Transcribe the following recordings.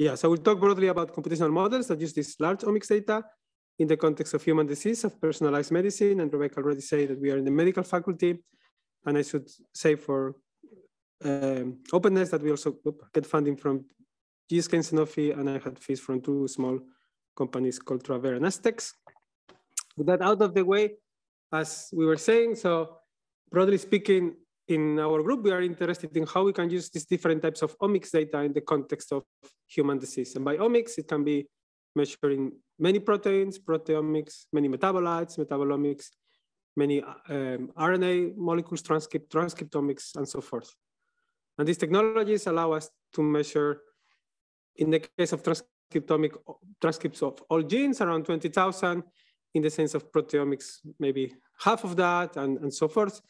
Yeah, so we'll talk broadly about computational models that use this large omics data in the context of human disease, of personalized medicine. And Rebecca already said that we are in the medical faculty. And I should say for um, openness that we also get funding from GSK and Sanofi, and I had fees from two small companies called Travere and Astex. With that out of the way, as we were saying, so broadly speaking, in our group, we are interested in how we can use these different types of omics data in the context of human disease. And by omics, it can be measuring many proteins, proteomics, many metabolites, metabolomics, many um, RNA molecules, transcript, transcriptomics, and so forth. And these technologies allow us to measure, in the case of transcriptomic transcripts of all genes, around 20,000, in the sense of proteomics, maybe half of that, and, and so forth.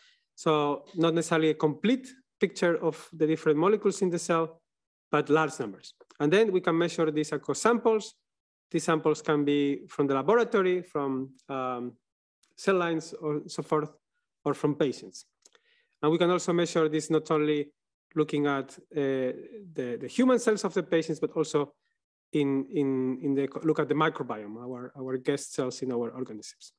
So not necessarily a complete picture of the different molecules in the cell, but large numbers. And then we can measure these across samples. These samples can be from the laboratory, from um, cell lines or so forth, or from patients. And we can also measure this not only looking at uh, the, the human cells of the patients, but also in, in, in the look at the microbiome, our, our guest cells in our organisms.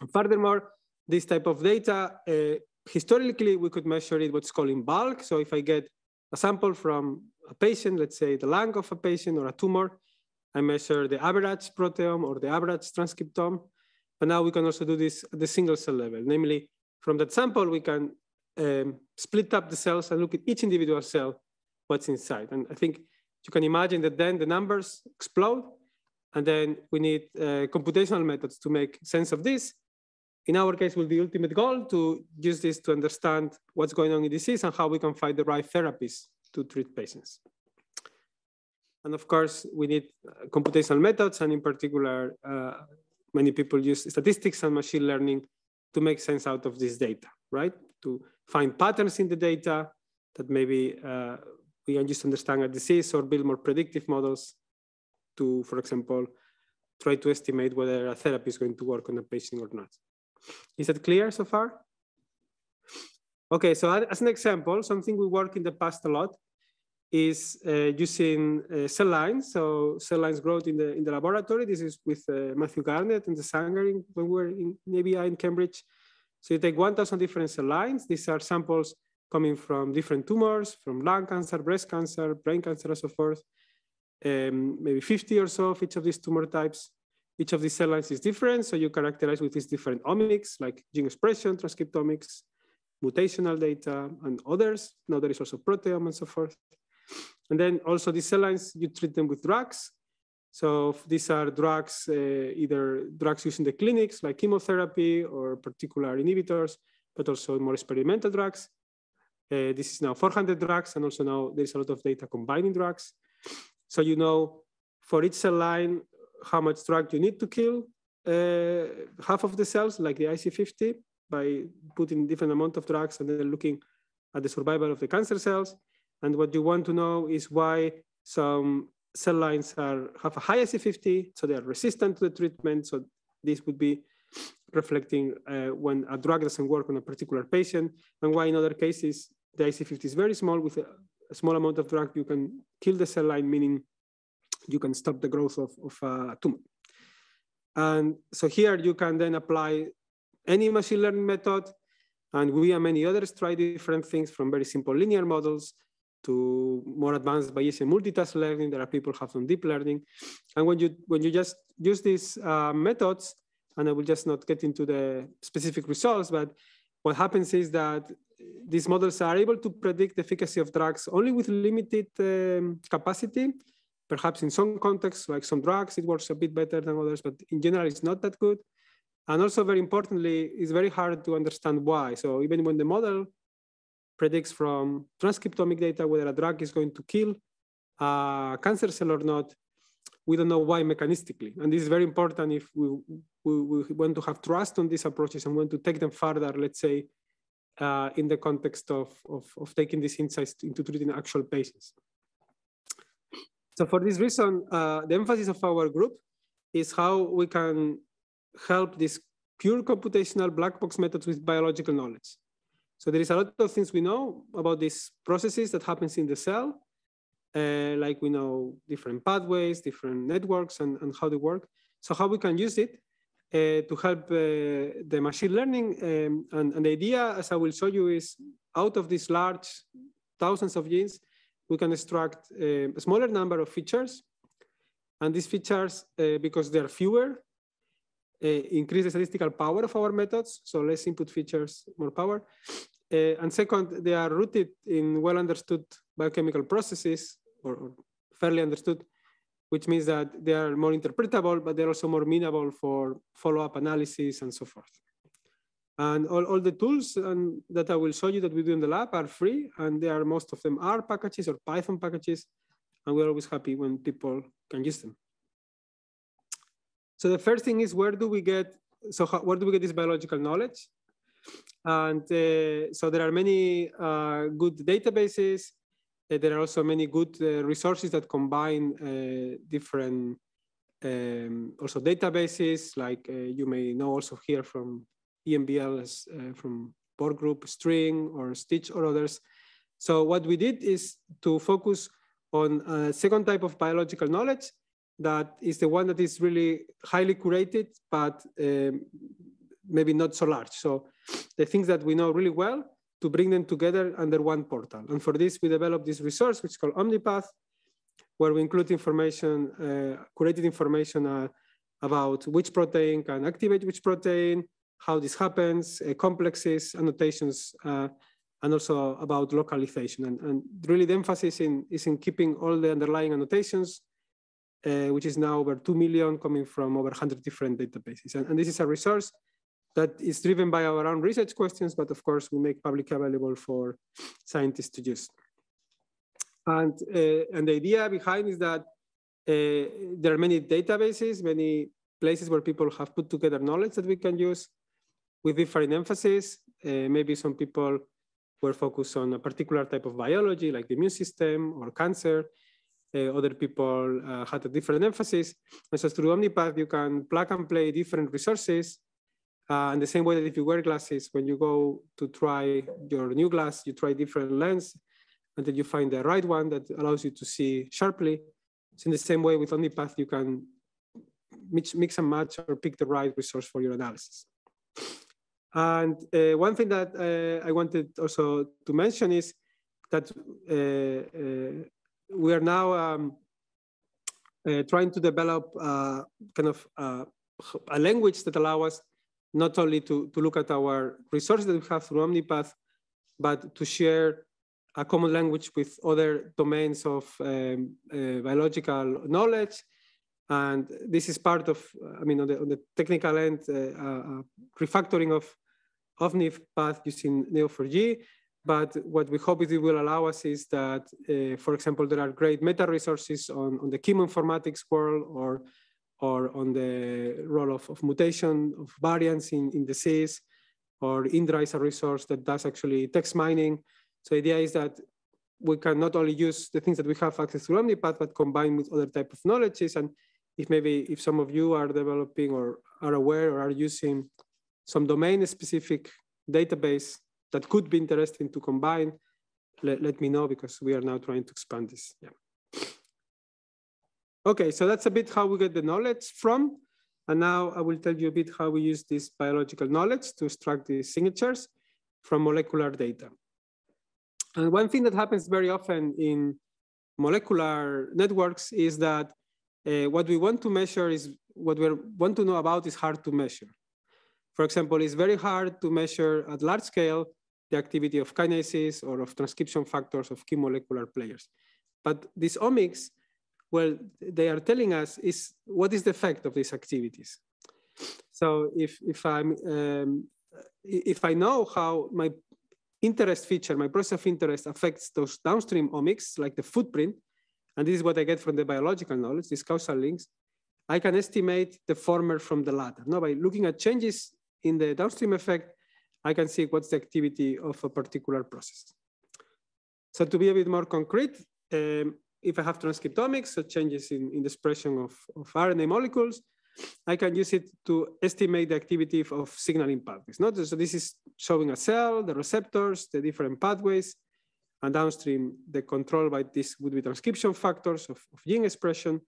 And furthermore, this type of data, uh, historically, we could measure it what's called in bulk. So if I get a sample from a patient, let's say the lung of a patient or a tumor, I measure the average proteome or the average transcriptome. But now we can also do this at the single cell level. Namely, from that sample, we can um, split up the cells and look at each individual cell, what's inside. And I think you can imagine that then the numbers explode. And then we need uh, computational methods to make sense of this. In our case, will the ultimate goal to use this to understand what's going on in disease and how we can find the right therapies to treat patients. And of course, we need uh, computational methods, and in particular, uh, many people use statistics and machine learning to make sense out of this data, right? To find patterns in the data that maybe uh, we can just understand a disease or build more predictive models to, for example, try to estimate whether a therapy is going to work on a patient or not. Is that clear so far? Okay, so as an example, something we work in the past a lot is uh, using uh, cell lines. So cell lines growth in the in the laboratory. This is with uh, Matthew Garnett and the Sanger in, when we were in EBI in Cambridge. So you take 1,000 different cell lines. These are samples coming from different tumors, from lung cancer, breast cancer, brain cancer, and so forth. Um, maybe 50 or so of each of these tumor types. Each of these cell lines is different, so you characterize with these different omics, like gene expression, transcriptomics, mutational data, and others. Now there is also proteome and so forth. And then also these cell lines, you treat them with drugs. So these are drugs, uh, either drugs used in the clinics, like chemotherapy or particular inhibitors, but also more experimental drugs. Uh, this is now 400 drugs, and also now there's a lot of data combining drugs. So you know for each cell line how much drug you need to kill uh, half of the cells, like the IC50, by putting different amount of drugs and then looking at the survival of the cancer cells. And what you want to know is why some cell lines are have a high IC50, so they are resistant to the treatment. So this would be reflecting uh, when a drug doesn't work on a particular patient, and why in other cases the IC50 is very small. With a, a, small amount of drug, you can kill the cell line, meaning you can stop the growth of, of a tumor. And so here you can then apply any machine learning method. And we and many others try different things from very simple linear models to more advanced Bayesian multitask learning. There are people who have done deep learning. And when you, when you just use these uh, methods, and I will just not get into the specific results, but what happens is that these models are able to predict the efficacy of drugs only with limited um, capacity. Perhaps in some contexts, like some drugs, it works a bit better than others, but in general, it's not that good. And also, very importantly, it's very hard to understand why. So even when the model predicts from transcriptomic data whether a drug is going to kill a cancer cell or not, we don't know why mechanistically. And this is very important if we, we, we want to have trust on these approaches and want to take them further, let's say, uh, in the context of, of, of, taking these insights into treating actual patients. So for this reason, uh, the emphasis of our group is how we can help these pure computational black box methods with biological knowledge. So there is a lot of things we know about these processes that happens in the cell, uh, like we know different pathways, different networks, and, and how they work. So how we can use it uh, to help uh, the machine learning. Um, and, and, the idea, as I will show you, is out of these large thousands of genes, we can extract uh, a smaller number of features. And these features, uh, because they're fewer, uh, increase the statistical power of our methods. So less input features, more power. and second, they are rooted in well understood biochemical processes or, fairly understood which means that they are more interpretable, but they're also more amenable for follow-up analysis and so forth. And all, all the tools and, that I will show you that we do in the lab are free, and they are most of them R packages or Python packages, and we're always happy when people can use them. So the first thing is where do we get, so how, where do we get this biological knowledge? And uh, so there are many uh, good databases uh, there are also many good uh, resources that combine uh, different um, also databases, like you may know also here from EMBL, from Bork Group, String or Stitch or others. So what we did is to focus on a second type of biological knowledge that is the one that is really highly curated, but um, maybe not so large. So the things that we know really well to bring them together under one portal. And for this, we developed this resource, which is called OmniPath, where we include information, uh, curated information uh, about which protein can activate which protein, how this happens, uh, complexes, annotations, uh, and also about localization. And, and, really the emphasis in, is in keeping all the underlying annotations, uh, which is now over 2 million coming from over 100 different databases. And, and this is a resource that is driven by our own research questions, but of course we make public available for scientists to use. And, uh, and the idea behind is that uh, there are many databases, many places where people have put together knowledge that we can use with different emphasis. Uh, maybe some people were focused on a particular type of biology, like the immune system or cancer. Uh, other people uh, had a different emphasis. And so through OmniPath, you can plug and play different resources uh, and the same way that if you wear glasses, when you go to try your new glass, you try different lens until you find the right one that allows you to see sharply. So in the same way with OmniPath, you can mix, mix and match or pick the right resource for your analysis. And uh, one thing that uh, I wanted also to mention is that uh, uh we are now um, uh, trying to develop kind of a language that allow us not only to, to look at our resources that we have through OmniPath, but to share a common language with other domains of um, biological knowledge. And this is part of, I mean, on the, on the technical end, uh, uh, refactoring of OmniPath using Neo4j. But what we hope it will allow us is that, uh, for example, there are great meta resources on, on the chemoinformatics world or or on the role of, of mutation of variants in, in disease, or Indra is a resource that does actually text mining. So the idea is that we can not only use the things that we have access to OmniPath, but combine with other type of knowledges. And if maybe if some of you are developing or are aware or are using some domain specific database that could be interesting to combine, let, let me know because we are now trying to expand this. Yeah. Okay, so that's a bit how we get the knowledge from. And now I will tell you a bit how we use this biological knowledge to extract these signatures from molecular data. And one thing that happens very often in molecular networks is that uh, what we want to measure is what we want to know about is hard to measure. For example, it's very hard to measure at large scale the activity of kinases or of transcription factors of key molecular players. But these omics well, they are telling us is what is the effect of these activities. So if if I'm um, if I know how my interest feature, my process of interest affects those downstream omics, like the footprint, and this is what I get from the biological knowledge, these causal links, I can estimate the former from the latter. Now, by looking at changes in the downstream effect, I can see what's the activity of a particular process. So to be a bit more concrete, um, if I have transcriptomics, so changes in, in the expression of, of RNA molecules, I can use it to estimate the activity of signaling pathways. Not so this is showing a cell, the receptors, the different pathways, and downstream, the control by this would be transcription factors of, of gene expression.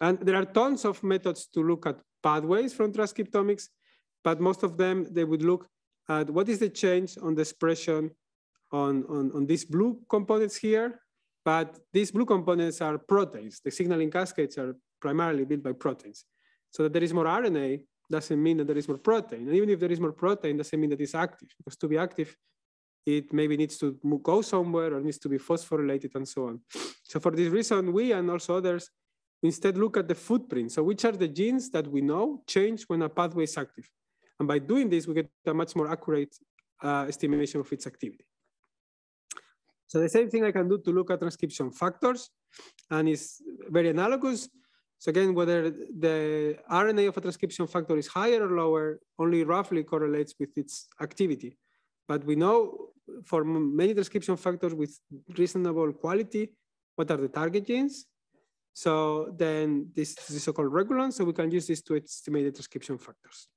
And there are tons of methods to look at pathways from transcriptomics, but most of them, they would look at what is the change on the expression on, on, on these blue components here, but these blue components are proteins. The signaling cascades are primarily built by proteins. So that there is more RNA doesn't mean that there is more protein. And even if there is more protein, doesn't mean that it's active, because to be active, it maybe needs to go somewhere or needs to be phosphorylated and so on. So for this reason, we and also others instead look at the footprint. So which are the genes that we know change when a pathway is active? And by doing this, we get a much more accurate uh, estimation of its activity. So the same thing I can do to look at transcription factors, and it's very analogous. So again, whether the RNA of a transcription factor is higher or lower only roughly correlates with its activity. But we know for many transcription factors with reasonable quality, what are the target genes? So then this, is so-called regulon, so we can use this to estimate the transcription factors.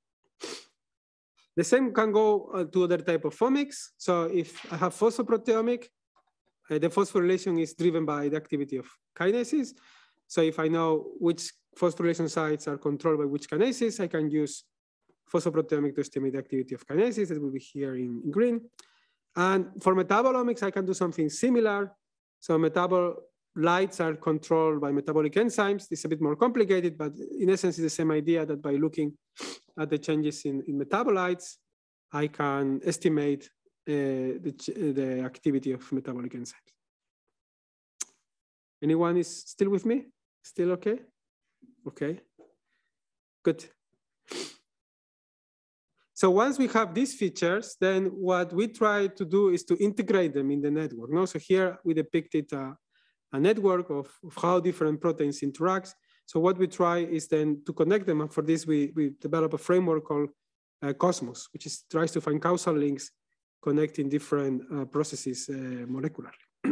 The same can go uh, to other type of omics. So if I have phosphoproteomic, uh, the phosphorylation is driven by the activity of kinases. So if I know which phosphorylation sites are controlled by which kinases, I can use phosphoproteomic to estimate the activity of kinases that will be here in green. And for metabolomics, I can do something similar. So metabolites are controlled by metabolic enzymes. It's a bit more complicated, but in essence, it's the same idea that by looking at the changes in, in metabolites, I can estimate uh, the, the activity of metabolic enzymes. Anyone is still with me? Still okay? Okay, good. So once we have these features, then what we try to do is to integrate them in the network. No? So here we depicted a, a network of, of, how different proteins interact. So what we try is then to connect them. And for this, we, we develop a framework called uh, Cosmos, which is tries to find causal links connecting different uh, processes uh, molecularly.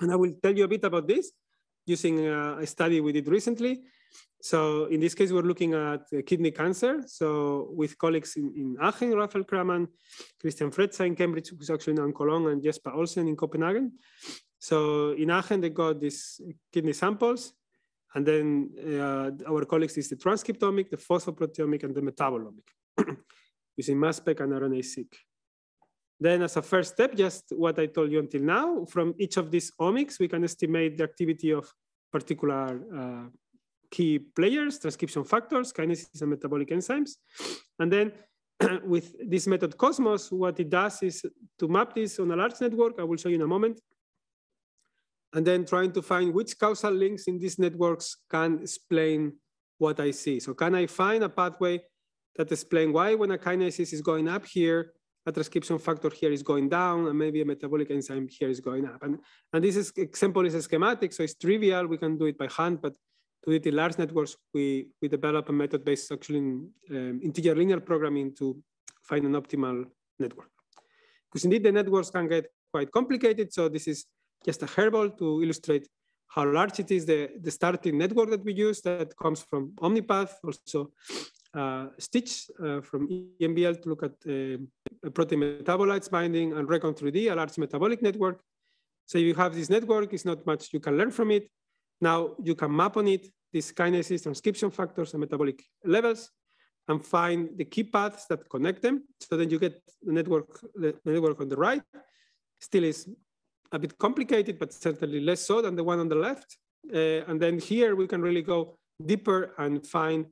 and I will tell you a bit about this using a study we did recently. So in this case, we're looking at uh, kidney cancer. So with colleagues in, in Aachen, Rafael Kramann, Christian Frezza in Cambridge, who's actually in Cologne, and Jesper Olsen in Copenhagen. So in Aachen, they got these kidney samples. And then uh, our colleagues is the transcriptomic, the phosphoproteomic, and the metabolomic using mass spec and RNA-seq. Then as a first step, just what I told you until now, from each of these omics, we can estimate the activity of particular uh, key players, transcription factors, kinases and metabolic enzymes. And then with this method Cosmos, what it does is to map this on a large network. I will show you in a moment. And then trying to find which causal links in these networks can explain what I see. So can I find a pathway that explain why when a kinase is going up here, a transcription factor here is going down, and maybe a metabolic enzyme here is going up. And, and this is, example is schematic, so it's trivial. We can do it by hand, but to do it in large networks, we, we develop a method based actually in um, integer linear programming to find an optimal network. Because indeed the networks can get quite complicated. So this is just a hairball to illustrate how large it is, the, the starting network that we use that comes from Omnipath, also uh, Stitch uh, from EMBL to look at uh, protein metabolites binding and Recon 3D, a large metabolic network. So you have this network, it's not much you can learn from it. Now you can map on it these kinases, transcription factors, and metabolic levels, and find the key paths that connect them. So then you get the network, the network on the right. Still is a bit complicated, but certainly less so than the one on the left. Uh, and then here we can really go deeper and find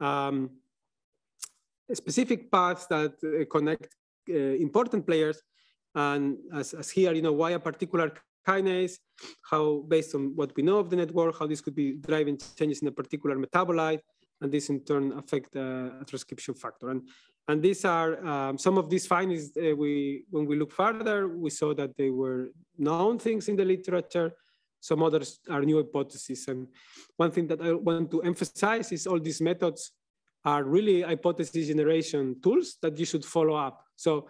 um, specific paths that uh, connect important players. And as, as here, you know, why a particular kinase, how based on what we know of the network, how this could be driving changes in a particular metabolite, and this in turn affect uh, a transcription factor. And, and these are um, some of these findings uh, we, when we look further, we saw that they were known things in the literature. Some others are new hypotheses. And one thing that I want to emphasize is all these methods are really hypothesis generation tools that you should follow up. So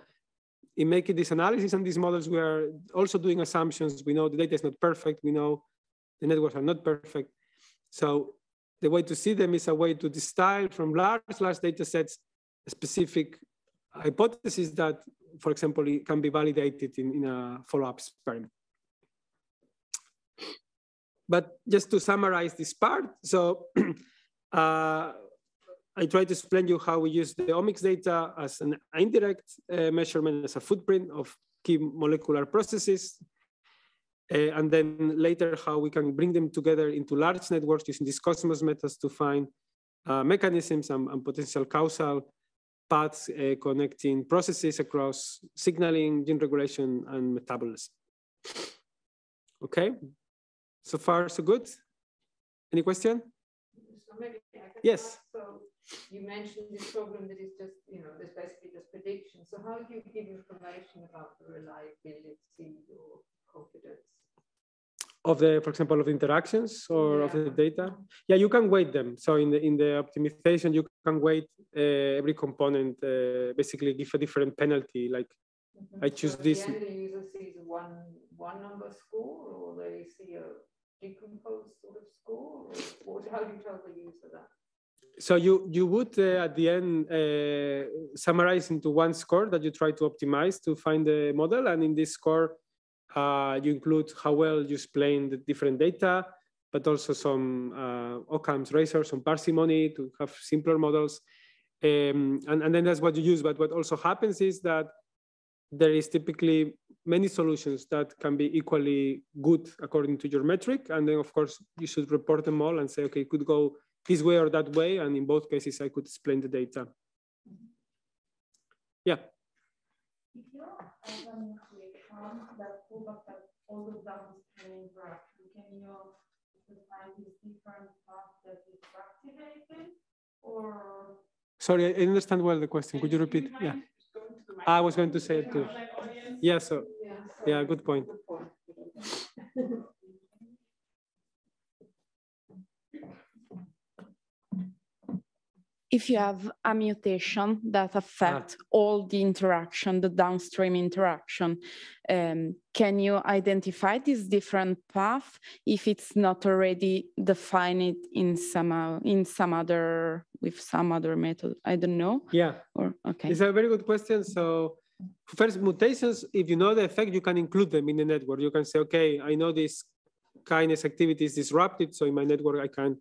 in making this analysis and these models, we are also doing assumptions. We know the data is not perfect. We know the networks are not perfect. So the way to see them is a way to distill from large, large data sets specific hypothesis that for example, can be validated in, in a follow-up experiment. But just to summarize this part, so uh, I try to explain you how we use the omics data as an indirect uh, measurement, as a footprint of key molecular processes. Uh, and then later how we can bring them together into large networks using these Cosmos methods to find uh, mechanisms and, and, potential causal paths uh, connecting processes across signaling, gene regulation, and metabolism. Okay, so far so good. Any question? So yes. So you mentioned this problem that is just, you know, there's basically just prediction. So how do you give information about the reliability or confidence? Of the, for example, of interactions or yeah. of the data. Yeah, you can weight them. So in the in the optimization, you can weight uh, every component. Uh, basically, give a different penalty. Like mm -hmm. I choose so this. The, end, the user sees one one number score, or they see a decomposed sort of score? Or how do you tell the user that? So you you would uh, at the end uh, summarize into one score that you try to optimize to find the model, and in this score uh, you include how well you explain the different data, but also some uh, Occam's razor, some parsimony to have simpler models, um, and and then that's what you use. But what also happens is that there is typically many solutions that can be equally good according to your metric. And then of course you should report them all and say, okay, it could go this way or that way. And in both cases, I could explain the data. Yeah. If you have an equation that pulls up all the downstream interaction, can you define this different path that is activated or? Sorry, I understand well the question. Could you repeat? Yeah. I was going to say it too. Yeah, so, yeah, good point. if you have a mutation that affects ah. all the interaction, the downstream interaction, um, can you identify this different path if it's not already defined in some uh, in some other with some other method? I don't know. Yeah. Or okay. It's a very good question. So first mutations, if you know the effect, you can include them in the network. You can say, okay, I know this kinase activity is disrupted, so in my network I can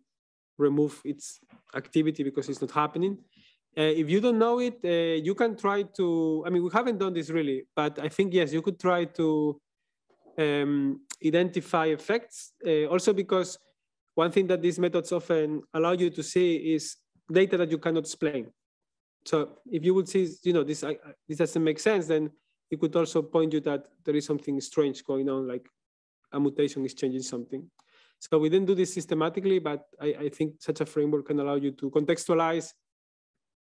remove its activity because it's not happening. Uh, if you don't know it, uh, you can try to, I mean, we haven't done this really, but I think, yes, you could try to um, identify effects. Uh, also because one thing that these methods often allow you to see is data that you cannot explain. So if you would see, you know, this, this doesn't make sense, then it could also point you that there is something strange going on, like a mutation is changing something. So we didn't do this systematically, but I, I think such a framework can allow you to contextualize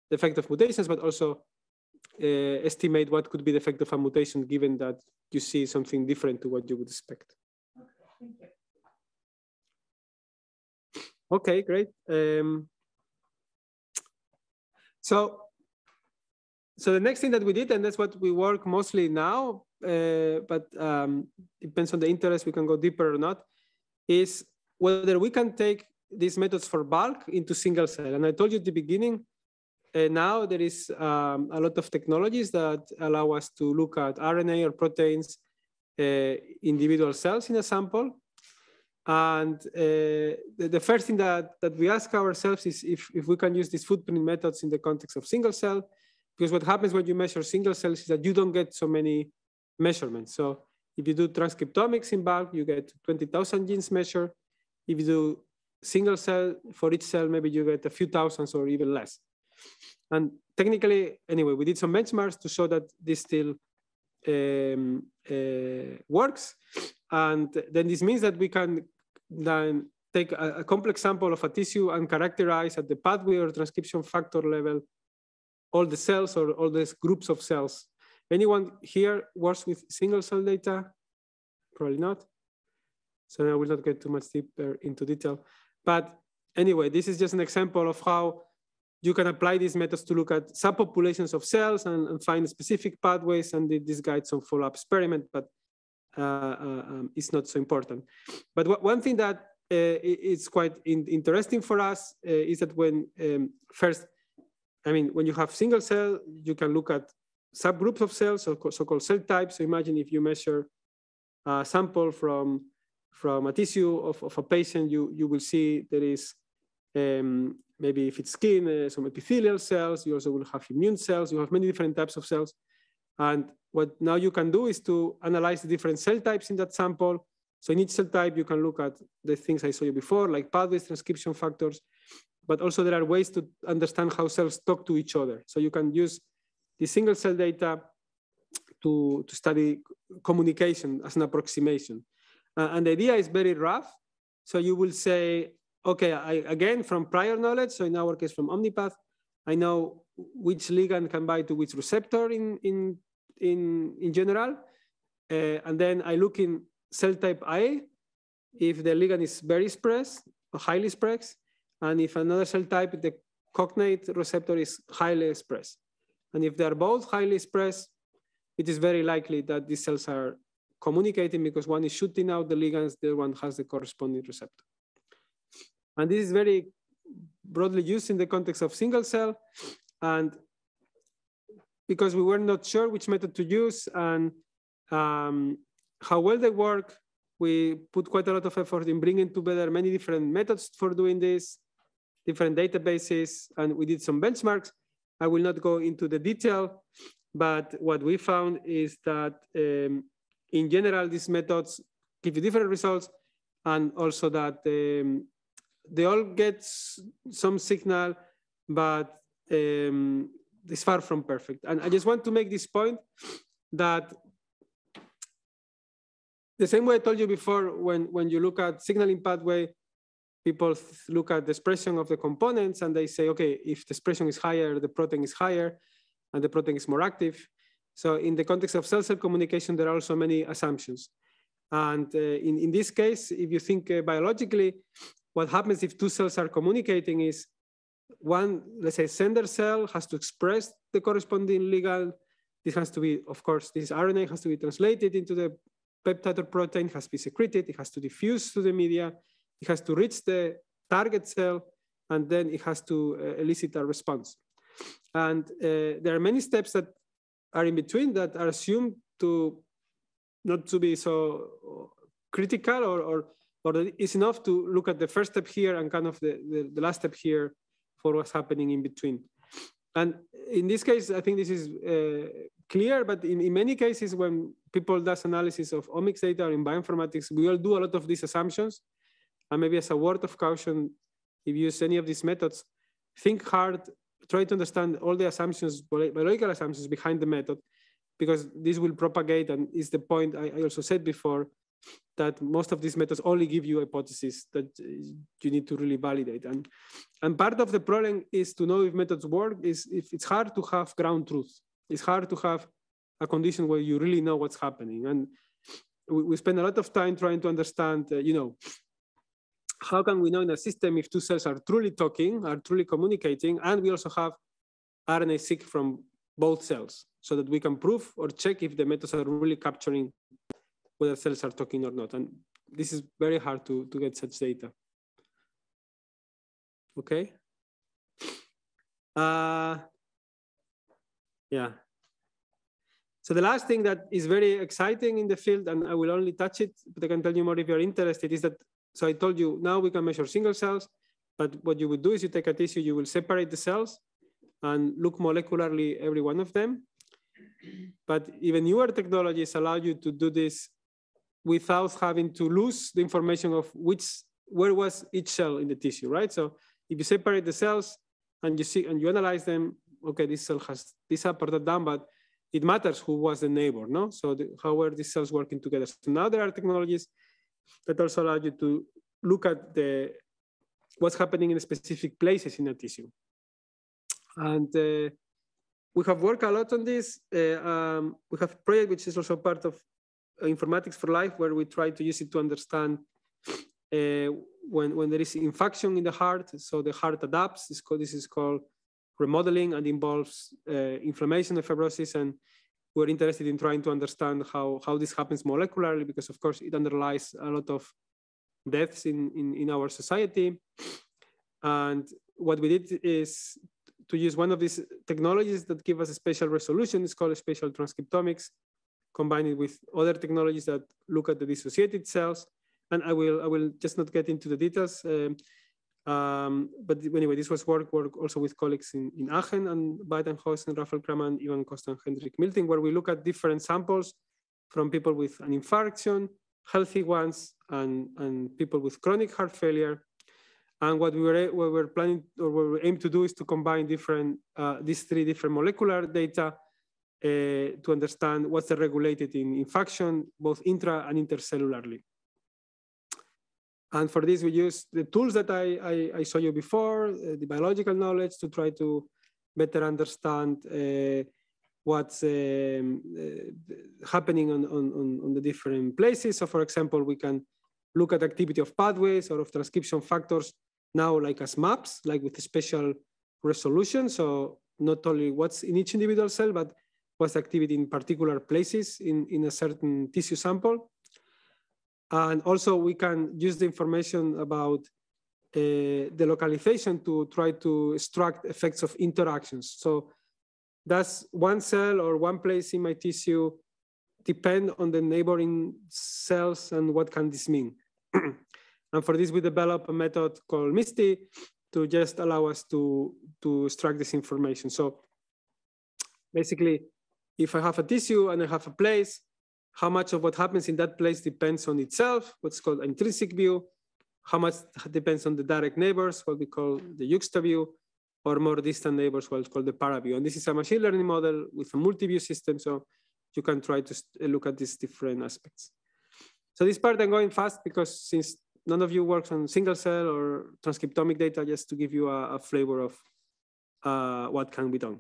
the effect of mutations, but also uh, estimate what could be the effect of a mutation given that you see something different to what you would expect. Okay, great. Um, so, so the next thing that we did, and that's what we work mostly now, uh, but um, depends on the interest, we can go deeper or not, is whether we can take these methods for bulk into single cell. And I told you at the beginning, uh, now there is um, a lot of technologies that allow us to look at RNA or proteins, uh, individual cells in a sample. And uh, the, the, first thing that, that we ask ourselves is if, if we can use these footprint methods in the context of single cell, because what happens when you measure single cells is that you don't get so many measurements. So if you do transcriptomics in bulk, you get 20,000 genes measured. If you do single cell for each cell, maybe you get a few thousands or even less. And technically, anyway, we did some benchmarks to show that this still um, uh, works. And then this means that we can then take a, a, complex sample of a tissue and characterize at the pathway or transcription factor level all the cells or all these groups of cells Anyone here works with single cell data? Probably not. So I will not get too much deeper into detail. But anyway, this is just an example of how you can apply these methods to look at subpopulations of cells and, and find specific pathways. And this guides some follow-up experiment, but uh, uh, um, it's not so important. But one thing that uh, is quite in interesting for us uh, is that when um, first, I mean, when you have single cell, you can look at subgroups of cells, so-called cell types. So imagine if you measure a sample from, from a tissue of, of a patient, you, you will see there is um, maybe if it's skin, uh, some epithelial cells, you also will have immune cells, you have many different types of cells. And what now you can do is to analyze the different cell types in that sample. So in each cell type, you can look at the things I showed you before, like pathways, transcription factors, but also there are ways to understand how cells talk to each other. So you can use the single cell data to, to study communication as an approximation. Uh, and the idea is very rough. So you will say, okay, I, again, from prior knowledge, so in our case from Omnipath, I know which ligand can bind to which receptor in, in, in, in general. Uh, and then I look in cell type I, if the ligand is very expressed, highly expressed, and if another cell type, the cognate receptor is highly expressed. And if they're both highly expressed, it is very likely that these cells are communicating because one is shooting out the ligands, the other one has the corresponding receptor. And this is very broadly used in the context of single cell. And because we were not sure which method to use and um, how well they work, we put quite a lot of effort in bringing together many different methods for doing this different databases, and we did some benchmarks. I will not go into the detail, but what we found is that um, in general, these methods give you different results, and also that um, they all get some signal, but um, it's far from perfect. And I just want to make this point that the same way I told you before, when, when you look at signaling pathway, people look at the expression of the components and they say, okay, if the expression is higher, the protein is higher and the protein is more active. So in the context of cell-cell communication, there are also many assumptions. And uh, in, in this case, if you think uh, biologically, what happens if two cells are communicating is one, let's say sender cell has to express the corresponding ligand. This has to be, of course, this RNA has to be translated into the peptide or protein, has to be secreted, it has to diffuse to the media, it has to reach the target cell, and then it has to uh, elicit a response. And uh, there are many steps that are in between that are assumed to not to be so critical or, or, or it's enough to look at the first step here and kind of the, the, the last step here for what's happening in between. And in this case, I think this is uh, clear, but in, in many cases, when people does analysis of omics data or in bioinformatics, we all do a lot of these assumptions and maybe as a word of caution, if you use any of these methods, think hard, try to understand all the assumptions, biological assumptions behind the method, because this will propagate and is the point I, also said before, that most of these methods only give you hypotheses that you need to really validate. And, and part of the problem is to know if methods work is if it's hard to have ground truth. It's hard to have a condition where you really know what's happening. And we, we spend a lot of time trying to understand, uh, you know, how can we know in a system if two cells are truly talking, are truly communicating, and we also have RNA-seq from both cells so that we can prove or check if the methods are really capturing whether cells are talking or not. And this is very hard to, to get such data. Okay. Uh, yeah. So the last thing that is very exciting in the field, and I will only touch it, but I can tell you more if you're interested, is that so I told you now we can measure single cells, but what you would do is you take a tissue, you will separate the cells and look molecularly every one of them. But even newer technologies allow you to do this without having to lose the information of which where was each cell in the tissue, right? So if you separate the cells and you see and you analyze them, okay, this cell has this up or that down, but it matters who was the neighbor, no? So the, how were these cells working together? So now there are technologies that also allow you to look at the what's happening in specific places in a tissue. And uh, we have worked a lot on this. Uh, um, we have a project which is also part of Informatics for Life, where we try to use it to understand uh, when, when there is infarction in the heart. So the heart adapts. This, called, this is called remodeling and involves uh, inflammation and fibrosis. And we're interested in trying to understand how, how this happens molecularly, because of course it underlies a lot of deaths in, in, in our society. And what we did is to use one of these technologies that give us a spatial resolution. It's called spatial transcriptomics, combined with other technologies that look at the dissociated cells. And I will, I will just not get into the details. Um, um, but anyway, this was work, work also with colleagues in, in Aachen and and Rafael Kramann, Ivan Costa and Hendrik Milting, where we look at different samples from people with an infarction, healthy ones, and, and people with chronic heart failure. And what we were, what we were planning or what we aim to do is to combine different, uh, these three different molecular data uh, to understand what's regulated in infarction, both intra and intercellularly. And for this, we use the tools that I, I, I saw you before, uh, the biological knowledge to try to better understand uh, what's um, uh, happening on, on, on the different places. So for example, we can look at activity of pathways or of transcription factors now like as maps, like with special resolution. So not only what's in each individual cell, but what's activity in particular places in, in a certain tissue sample. And also we can use the information about uh, the localization to try to extract effects of interactions. So does one cell or one place in my tissue depend on the neighboring cells and what can this mean? and for this, we develop a method called MISTY to just allow us to, to extract this information. So basically, if I have a tissue and I have a place, how much of what happens in that place depends on itself, what's called intrinsic view, how much depends on the direct neighbors, what we call the juxta view, or more distant neighbors, what's called the paraview. And this is a machine learning model with a multi-view system, so you can try to look at these different aspects. So this part I'm going fast because since none of you works on single cell or transcriptomic data, just to give you a, a flavor of uh, what can be done.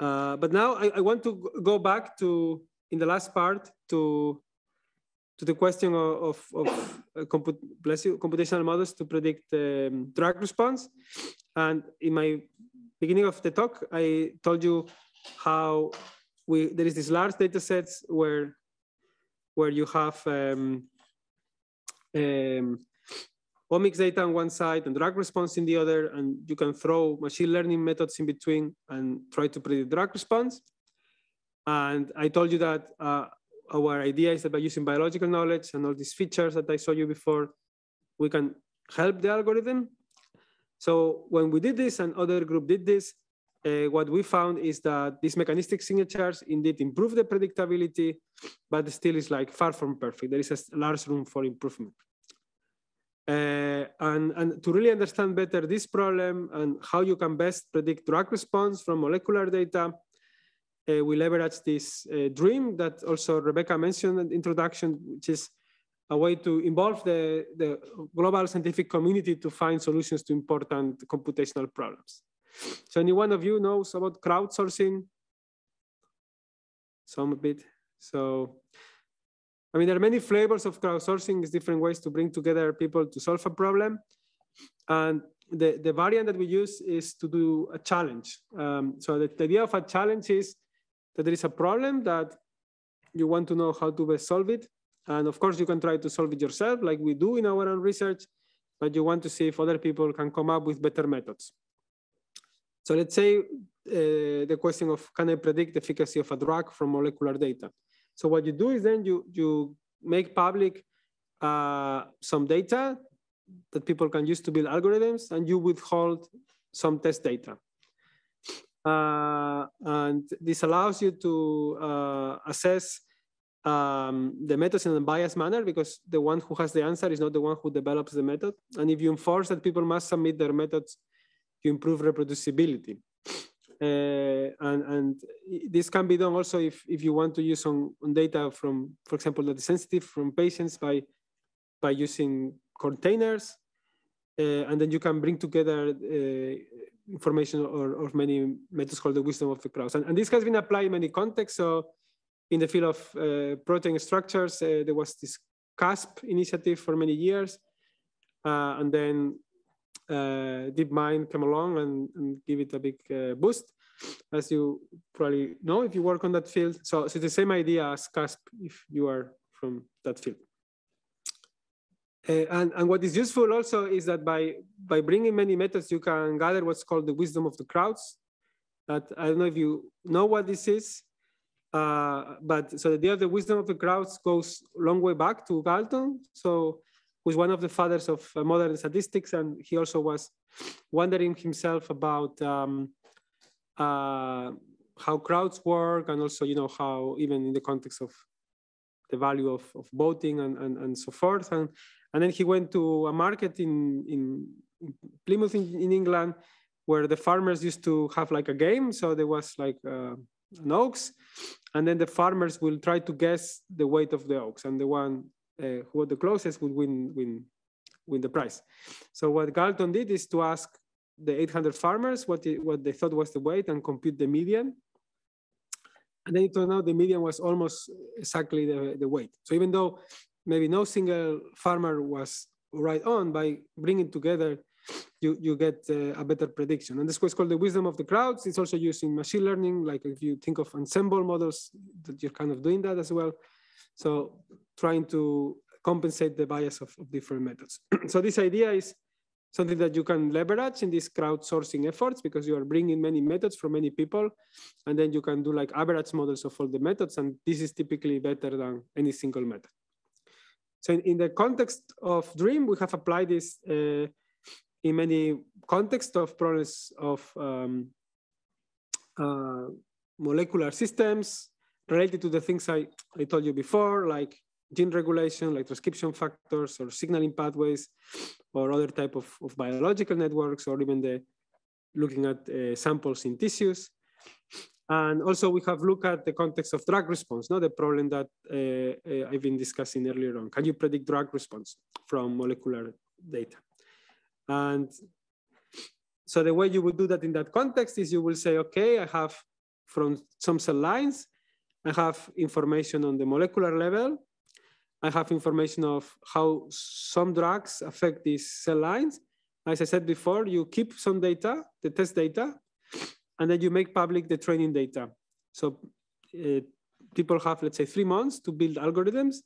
Uh, but now I, I, want to go back to in the last part to to the question of, of, of uh, comput computational models to predict um, drug response. And in my beginning of the talk, I told you how we there is these large data sets where where you have um, um, omics data on one side and drug response in the other, and you can throw machine learning methods in between and try to predict drug response. And I told you that uh, our idea is that by using biological knowledge and all these features that I saw you before, we can help the algorithm. So when we did this and other group did this, uh, what we found is that these mechanistic signatures indeed improve the predictability, but still is like far from perfect. There is a large room for improvement. Uh, and, and to really understand better this problem and how you can best predict drug response from molecular data, uh, we leverage this uh, dream that also Rebecca mentioned in the introduction, which is a way to involve the, the global scientific community to find solutions to important computational problems. So any one of you knows about crowdsourcing? Some a bit. So, I mean, there are many flavors of crowdsourcing, it's different ways to bring together people to solve a problem. And the, the variant that we use is to do a challenge. Um, so the, the idea of a challenge is that there is a problem that you want to know how to best solve it. And of course, you can try to solve it yourself, like we do in our own research, but you want to see if other people can come up with better methods. So let's say uh, the question of can I predict the efficacy of a drug from molecular data? So what you do is then you, you make public uh, some data that people can use to build algorithms and you withhold some test data. Uh, and this allows you to uh, assess um, the methods in a biased manner because the one who has the answer is not the one who develops the method. And if you enforce that people must submit their methods, you improve reproducibility. Uh, and, and this can be done also if, if you want to use on, on data from, for example, that is sensitive from patients by, by using containers. Uh, and then you can bring together uh, information or, or many methods called the wisdom of the crowds. And, and, this has been applied in many contexts. So in the field of uh, protein structures, uh, there was this CASP initiative for many years. Uh, and then uh, DeepMind came along and, and give it a big uh, boost, as you probably know if you work on that field. So, so it's the same idea as CASP if you are from that field. Uh, and, and what is useful also is that by, by bringing many methods, you can gather what's called the wisdom of the crowds. That I don't know if you know what this is, uh, but so the idea of the wisdom of the crowds goes a long way back to Galton. So who's one of the fathers of uh, modern statistics, and he also was wondering himself about um, uh, how crowds work, and also you know how even in the context of the value of, of voting and, and, and so forth. And, and then he went to a market in, in Plymouth in, in England where the farmers used to have like a game. So there was like uh, an ox, and then the farmers will try to guess the weight of the ox, and the one uh, who was the closest would win, win, win the prize. So what Galton did is to ask the 800 farmers what, it, what they thought was the weight and compute the median. And then it turned out the median was almost exactly the, the weight. So even though maybe no single farmer was right on, by bringing together, you, you get uh, a better prediction. And this was called the wisdom of the crowds. It's also used in machine learning. Like if you think of ensemble models, that you're kind of doing that as well. So trying to compensate the bias of, of different methods. so this idea is something that you can leverage in these crowdsourcing efforts because you are bringing many methods from many people and then you can do like average models of all the methods and this is typically better than any single method. So in, in the context of DREAM, we have applied this uh, in many contexts of problems of um, uh, molecular systems related to the things I, I told you before, like gene regulation, like transcription factors or signaling pathways, or other type of, of biological networks, or even the looking at uh, samples in tissues. And also we have looked at the context of drug response, not the problem that uh, uh, I've been discussing earlier on. Can you predict drug response from molecular data? And so the way you would do that in that context is you will say, okay, I have from some cell lines, I have information on the molecular level I have information of how some drugs affect these cell lines. As I said before, you keep some data, the test data, and then you make public the training data. So uh, people have, let's say, three months to build algorithms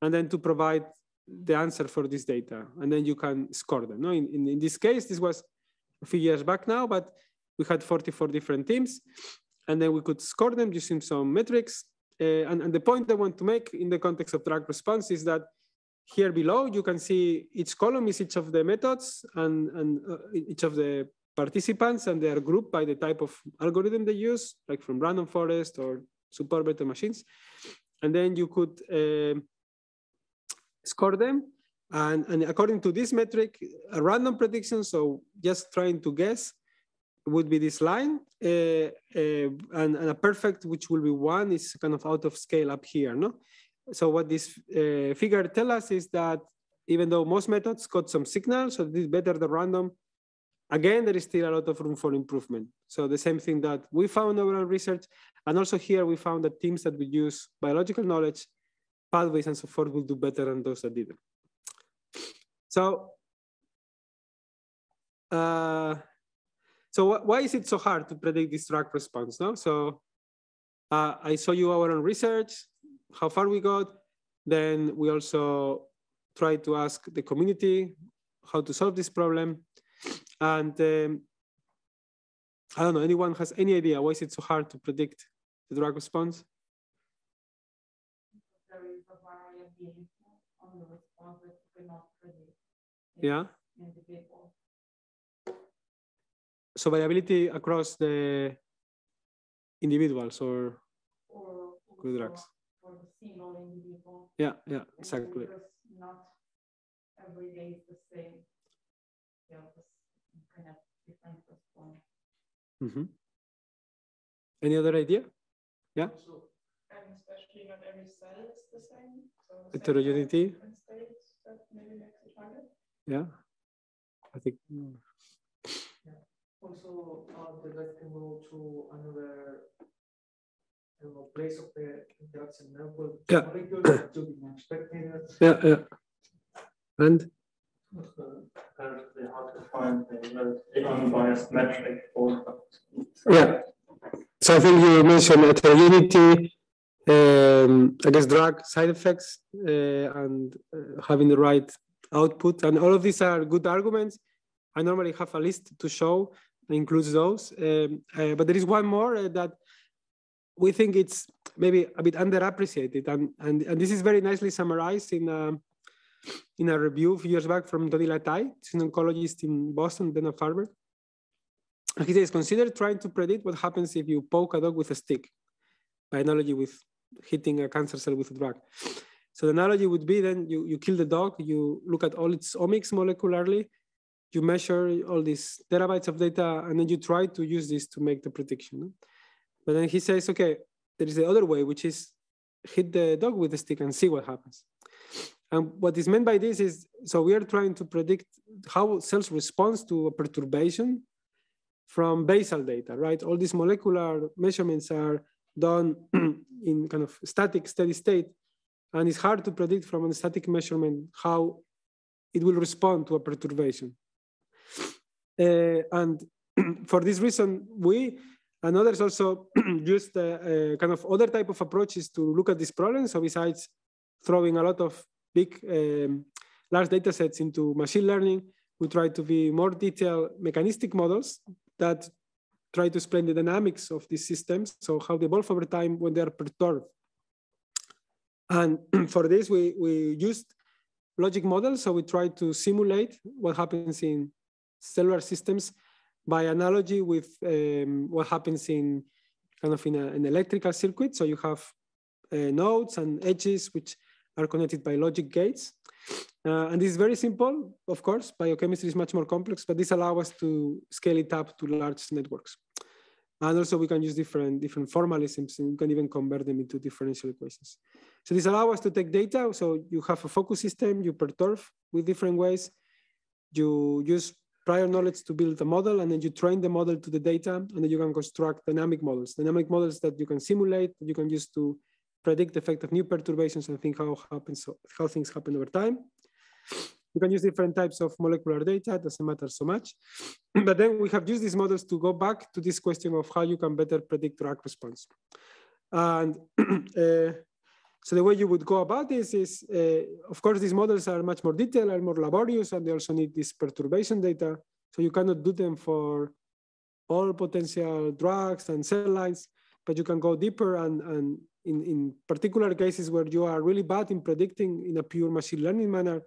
and then to provide the answer for this data. And then you can score them. No, in, in, in this case, this was a few years back now, but we had 44 different teams. And then we could score them using some metrics. Uh, and, and the point I want to make in the context of drug response is that here below, you can see each column is each of the methods and, and uh, each of the participants, and they are grouped by the type of algorithm they use, like from random forest or support vector machines. And then you could uh, score them. And, and according to this metric, a random prediction, so just trying to guess, would be this line uh, uh, and, and, a perfect which will be one is kind of out of scale up here no so what this uh, figure tell us is that even though most methods got some signal so this is better than random again there is still a lot of room for improvement so the same thing that we found in our research and also here we found that teams that would use biological knowledge pathways and so forth will do better than those that didn't so uh, so why is it so hard to predict this drug response? No, so uh, I saw you our own research, how far we got. Then we also tried to ask the community how to solve this problem. And um, I don't know, anyone has any idea why is it so hard to predict the drug response? There is a variability on the response that we cannot predict. Yeah so variability across the individuals or, or good drugs. For the single individual. Yeah, yeah, exactly. Because not every day is the same. You know, kind of different response. Mm -hmm. Any other idea? Yeah. And especially not every cell is the same. So Heterogeneity. States, that maybe makes it harder. Yeah, I think. Mm also uh, the data can go to another know, place of the interaction network yeah. to be expected. Yeah, yeah. And currently hard to find the unbiased metric for Yeah. So I think you mentioned heterogeneity, um, I guess drug side effects, uh, and uh, having the right output. And all of these are good arguments. I normally have a list to show that includes those. Um, uh, but there is one more uh, that we think it's maybe a bit underappreciated. And, and, and this is very nicely summarized in a, in a review a few years back from Tony Letai, an oncologist in Boston, then at Harvard. He says, consider trying to predict what happens if you poke a dog with a stick, by analogy with hitting a cancer cell with a drug. So the analogy would be then you, you kill the dog, you look at all its omics molecularly, you measure all these terabytes of data, and then you try to use this to make the prediction. But then he says, okay, there is the other way, which is hit the dog with the stick and see what happens. And what is meant by this is, so we are trying to predict how cells respond to a perturbation from basal data, right? All these molecular measurements are done in kind of static steady state. And it's hard to predict from a static measurement how it will respond to a perturbation. Uh, and for this reason, we and others also used uh, uh, kind of other type of approaches to look at this problem. So besides throwing a lot of big, um, large data sets into machine learning, we try to be more detailed mechanistic models that try to explain the dynamics of these systems. So how they evolve over time when they are perturbed. And for this, we, we used logic models. So we try to simulate what happens in cellular systems by analogy with um, what happens in kind of in a, an electrical circuit. So you have uh, nodes and edges which are connected by logic gates. Uh, and this is very simple, of course, biochemistry is much more complex, but this allows us to scale it up to large networks. And also we can use different, different formalisms and we can even convert them into differential equations. So this allows us to take data. So you have a focus system, you perturb with different ways. You use prior knowledge to build a model and then you train the model to the data and then you can construct dynamic models, dynamic models that you can simulate, you can use to predict the effect of new perturbations and think how happens, how things happen over time. You can use different types of molecular data, it doesn't matter so much. but then we have used these models to go back to this question of how you can better predict drug response. And uh, so the way you would go about this is, uh, of course, these models are much more detailed and more laborious, and they also need this perturbation data. So you cannot do them for all potential drugs and cell lines, but you can go deeper and, and in, in particular cases where you are really bad in predicting in a pure machine learning manner,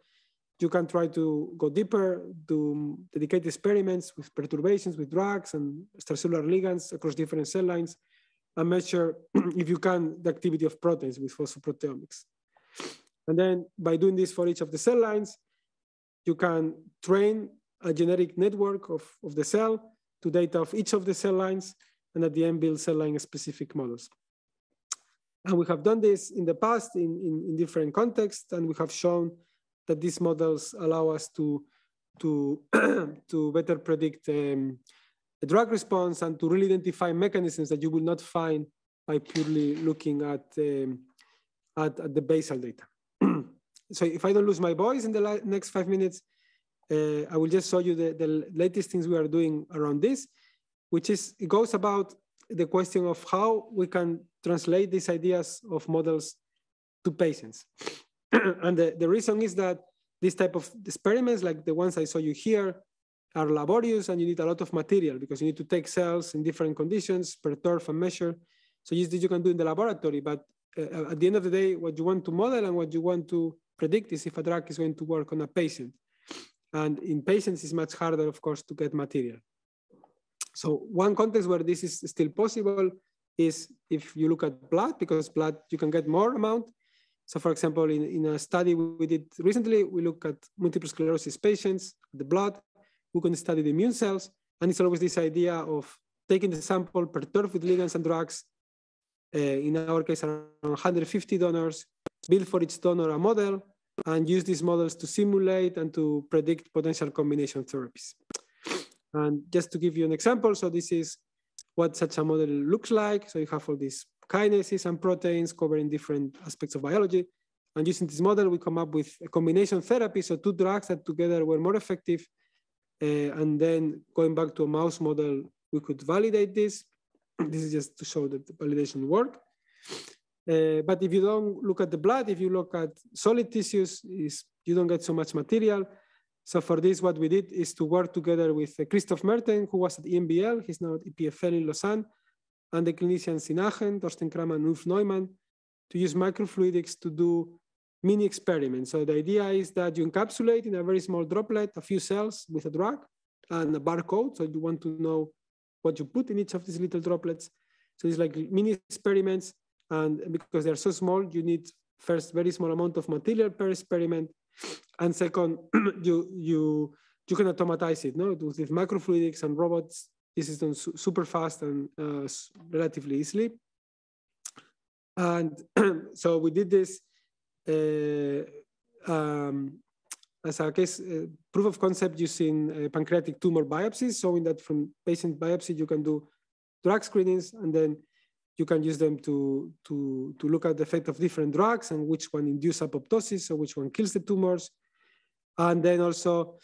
you can try to go deeper, do dedicated experiments with perturbations, with drugs and extracellular ligands across different cell lines and measure, if you can, the activity of proteins with phosphoproteomics. And then by doing this for each of the cell lines, you can train a genetic network of, of the cell to data of each of the cell lines, and at the end build cell line specific models. And we have done this in the past in, in, in different contexts, and we have shown that these models allow us to, to, to better predict um, the drug response and to really identify mechanisms that you will not find by purely looking at, um, at, at, the basal data. so if I don't lose my voice in the next five minutes, uh, I will just show you the, the latest things we are doing around this, which is, it goes about the question of how we can translate these ideas of models to patients. and the, the reason is that this type of experiments, like the ones I saw you here, are laborious and you need a lot of material because you need to take cells in different conditions, perturb and measure. So this you can do in the laboratory, but uh, at the end of the day, what you want to model and what you want to predict is if a drug is going to work on a patient. And in patients, it's much harder, of course, to get material. So one context where this is still possible is if you look at blood, because blood, you can get more amount. So for example, in, in a study we did recently, we look at multiple sclerosis patients, the blood, we can study the immune cells. And it's always this idea of taking the sample, perturbed with ligands and drugs, uh, in our case, around 150 donors, build for each donor a model, and use these models to simulate and to predict potential combination therapies. And just to give you an example, so this is what such a model looks like. So you have all these kinases and proteins covering different aspects of biology. And using this model, we come up with a combination therapy. So two drugs that together were more effective. Uh, and then going back to a mouse model, we could validate this. this is just to show that the validation work. Uh, but if you don't look at the blood, if you look at solid tissues, is you don't get so much material. So for this, what we did is to work together with uh, Christoph Merten, who was at EMBL, he's now at EPFL in Lausanne, and the clinicians in Aachen, Thorsten Cramer and Ulf Neumann, to use microfluidics to do mini experiments. So the idea is that you encapsulate in a very small droplet a few cells with a drug and a barcode. So you want to know what you put in each of these little droplets. So it's like mini experiments. And because they're so small, you need first very small amount of material per experiment. And second, you, you, you can automatize it, no? With microfluidics and robots, this is done su super fast and uh, relatively easily. And so we did this uh, um, as a case uh, proof of concept using uh, pancreatic tumor biopsies, showing that from patient biopsy you can do drug screenings and then you can use them to, to, to look at the effect of different drugs and which one induce apoptosis or which one kills the tumors. And then also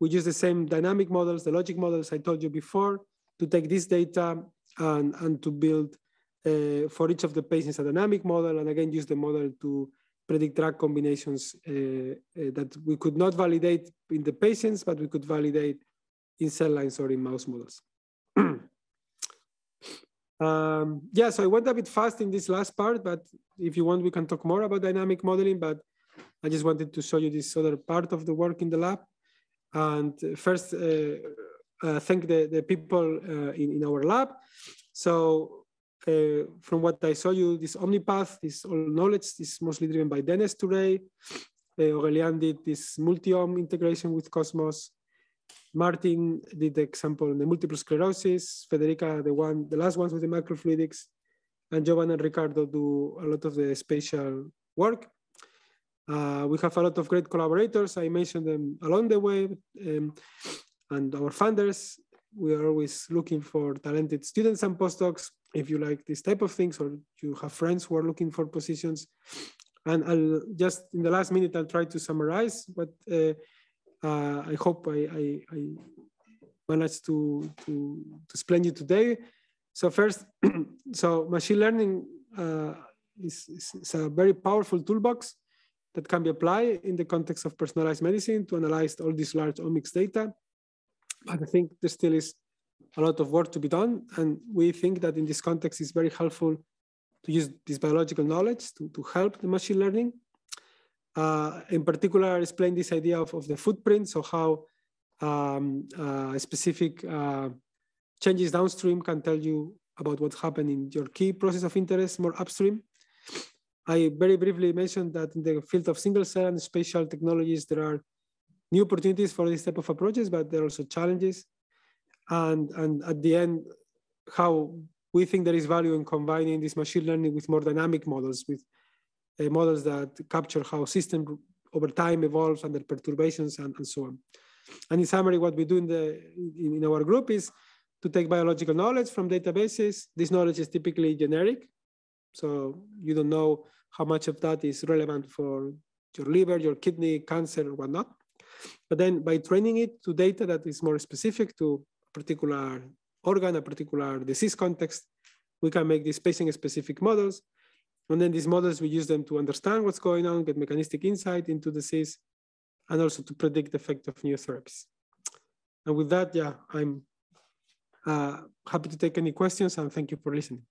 we use the same dynamic models, the logic models I told you before, to take this data and, and to build uh, for each of the patients a dynamic model, and again use the model to predict drug combinations uh, uh, that we could not validate in the patients, but we could validate in cell lines or in mouse models. um, yeah, so I went a bit fast in this last part, but if you want, we can talk more about dynamic modeling, but I just wanted to show you this other part of the work in the lab. And first, uh, uh, thank the, the people uh, in, in our lab. So uh, from what I saw you, this Omnipath, this all knowledge is mostly driven by Dénes Türei. Uh, Aurélien did this multi-omic integration with Cosmos. Martin did the example in the multiple sclerosis. Federica, the one, the last ones with the microfluidics. And Jovan and Ricardo do a lot of the spatial work. Uh, we have a lot of great collaborators. I mentioned them along the way. Um, and our funders, we are always looking for talented students and postdocs. If you like this type of things, or you have friends who are looking for positions, and I'll just in the last minute I'll try to summarize. But uh, uh, I hope I, I, I managed to, to to explain you today. So first, so machine learning uh, is, is, is a very powerful toolbox that can be applied in the context of personalized medicine to analyze all these large omics data but I think there still is a lot of work to be done. And we think that in this context, it's very helpful to use this biological knowledge to, to help the machine learning. Uh, in particular, explain this idea of, of the footprint, so how um, uh, specific uh, changes downstream can tell you about what happened in your key process of interest more upstream. I very briefly mentioned that in the field of single cell and spatial technologies, there are new opportunities for this type of approaches, but there are also challenges. And, and at the end, how we think there is value in combining this machine learning with more dynamic models, with uh, models that capture how system over time evolves under perturbations and, and so on. And in summary, what we do in, the, in, in our group is to take biological knowledge from databases. This knowledge is typically generic. So you don't know how much of that is relevant for your liver, your kidney, cancer, or whatnot. But then by training it to data that is more specific to a particular organ, a particular disease context, we can make these patient specific models. And then these models, we use them to understand what's going on, get mechanistic insight into disease, and also to predict the effect of new therapies. And with that, yeah, I'm uh, happy to take any questions and thank you for listening.